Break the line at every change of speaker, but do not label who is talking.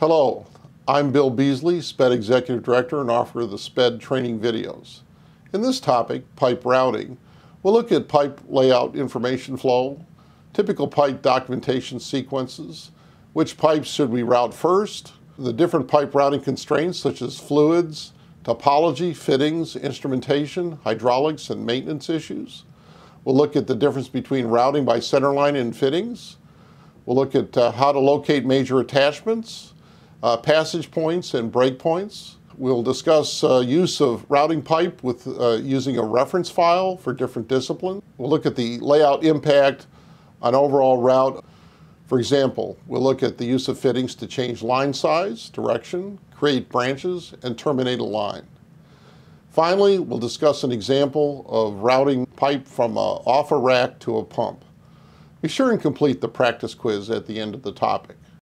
Hello, I'm Bill Beasley, SPED Executive Director and author of the SPED training videos. In this topic, pipe routing, we'll look at pipe layout information flow, typical pipe documentation sequences, which pipes should we route first, the different pipe routing constraints such as fluids, topology, fittings, instrumentation, hydraulics, and maintenance issues. We'll look at the difference between routing by centerline and fittings. We'll look at uh, how to locate major attachments, uh, passage points and break points. We'll discuss uh, use of routing pipe with uh, using a reference file for different disciplines. We'll look at the layout impact on overall route. For example, we'll look at the use of fittings to change line size, direction, create branches, and terminate a line. Finally, we'll discuss an example of routing pipe from a, off a rack to a pump. Be sure and complete the practice quiz at the end of the topic.